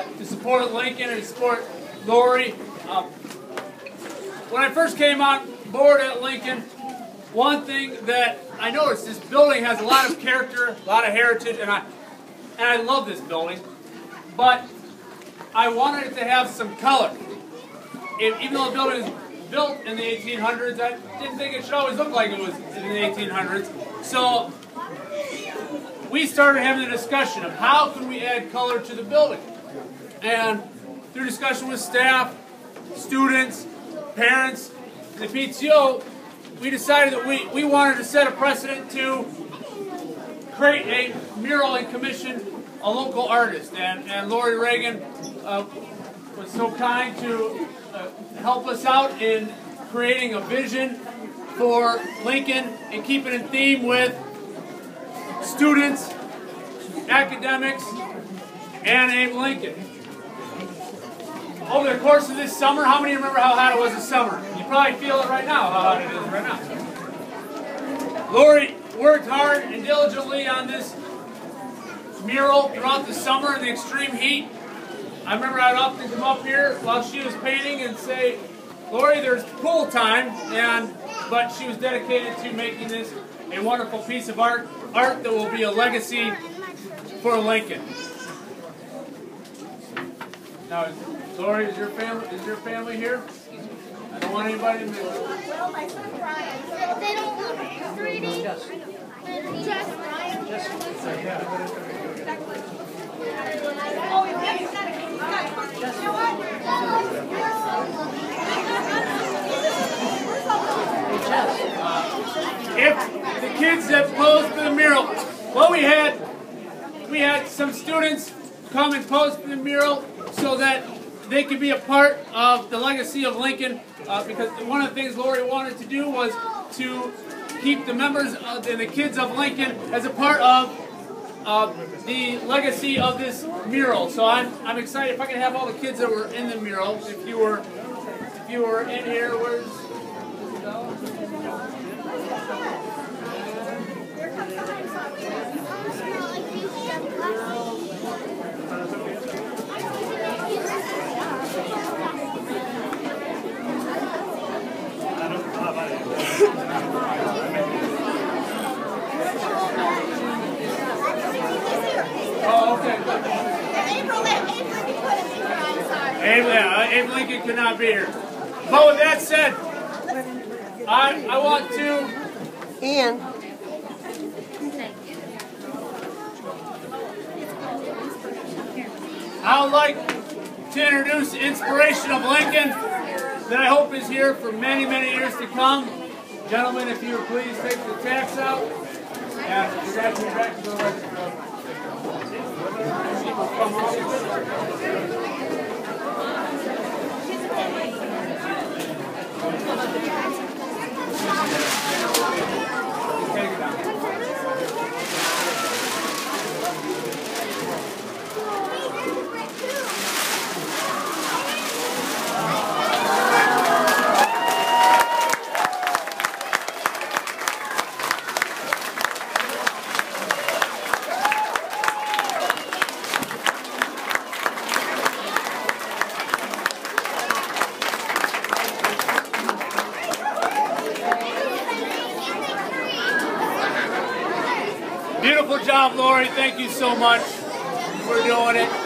uh, to support Lincoln and support Laurie. Um, when I first came on board at Lincoln, one thing that I noticed this building has a lot of character, a lot of heritage, and I and I love this building, but I wanted it to have some color. Even though the building is built in the 1800s, I didn't think it should always look like it was in the 1800s. So we started having a discussion of how can we add color to the building. And through discussion with staff, students, parents, the PTO, we decided that we, we wanted to set a precedent to create a mural and commission a local artist. And, and Laurie Ragan uh, was so kind to uh, help us out in creating a vision for Lincoln and keep it in theme with students, academics, and Abe Lincoln. Over the course of this summer, how many remember how hot it was this summer? You probably feel it right now, how hot it is right now. Laurie worked hard and diligently on this mural throughout the summer in the extreme heat. I remember I'd often come up here while she was painting and say, Laurie, there's pool time, and but she was dedicated to making this a wonderful piece of art, art that will be a legacy for Lincoln. Now, Laurie, is your family is your family here? I don't want anybody to miss it. Well, my son Brian. They don't look pretty. Yes. Just Brian. Oh, yeah, he's got a he's got You know what? If the kids that posed for the mural, well, we had we had some students come and pose for the mural so that they could be a part of the legacy of Lincoln. Uh, because one of the things Laurie wanted to do was to keep the members of, and the kids of Lincoln as a part of uh, the legacy of this mural. So I'm, I'm excited if I can have all the kids that were in the mural. If you were if you were in here, where's Oh, okay, good. April, April, you put a finger on the side. Abe, yeah, uh, Abe Lincoln could not be here. But with that said, I, I want to Ian, I would like to introduce inspiration of Lincoln that I hope is here for many, many years to come. Gentlemen, if you would please take the tax out. And back to the. Beautiful job, Laurie. Thank you so much for doing it.